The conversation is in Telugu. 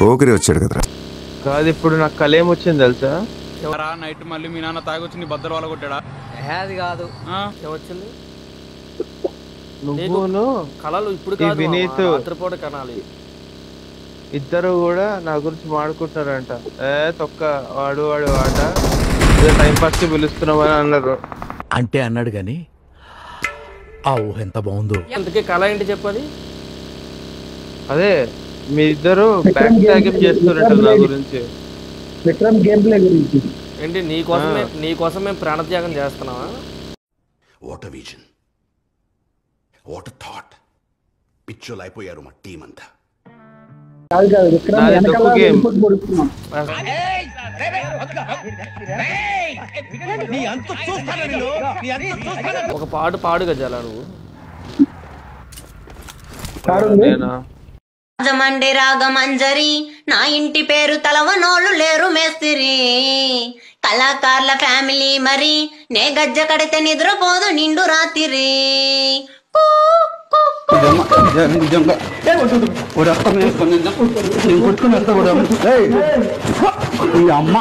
పోకిరి వచ్చాడు కదరా. కాదు ఇప్పుడు నాకు కళ ఏమొచ్చింది తెలుసా? రా నైట్ మళ్ళీ మీ నాన్న తాగొచ్చి నీ బద్దలు వాళ్ళ కొట్టాడా అది కాదు. ఆ? ఏమొచ్చింది? నువ్వును కళలు ఇప్పుడు కాదు. రాత్రిపూట కనాలి. ఇద్దరు కూడా నా గురించి మాడుకుంటారంట ఏ తొక్క వాడు వాడు వాట. టైం పాస్కి పిలుస్తున్నామని అన్నారు. అంటే అన్నాడు గాని ఆ ఊహ ఎంత బాగుందో. అందుకే కళ ఏంటి చెప్పాలి అదే మీ ఇద్దరు బ్యాక్ ట్యాగింగ్ చేస్తున్నట్టు నా గురించి. విక్రమ్ గేమ్ ప్లే గురించి. ఏంటి నీ కోసమే నీ కోసం మేము ప్రాణత్యాగం చేస్తున్నావా? What a vision what thought పిచ్చోలు అయిపోయారు మా టీం అంతా. కాదు కాదు విక్రమ్ వెనకాల కొడుతున్నాం. ఒక పాడు పాడు గజాల నువ్వు రాజమండ్రి రాగమంజరి నా ఇంటి పేరు తలవనోళ్ళు లేరు మేస్తిరి. కళాకారుల ఫ్యామిలీ మరి నే గజ్జ కడితే నిద్రపోదు నిండు రాత్రి. అమ్మ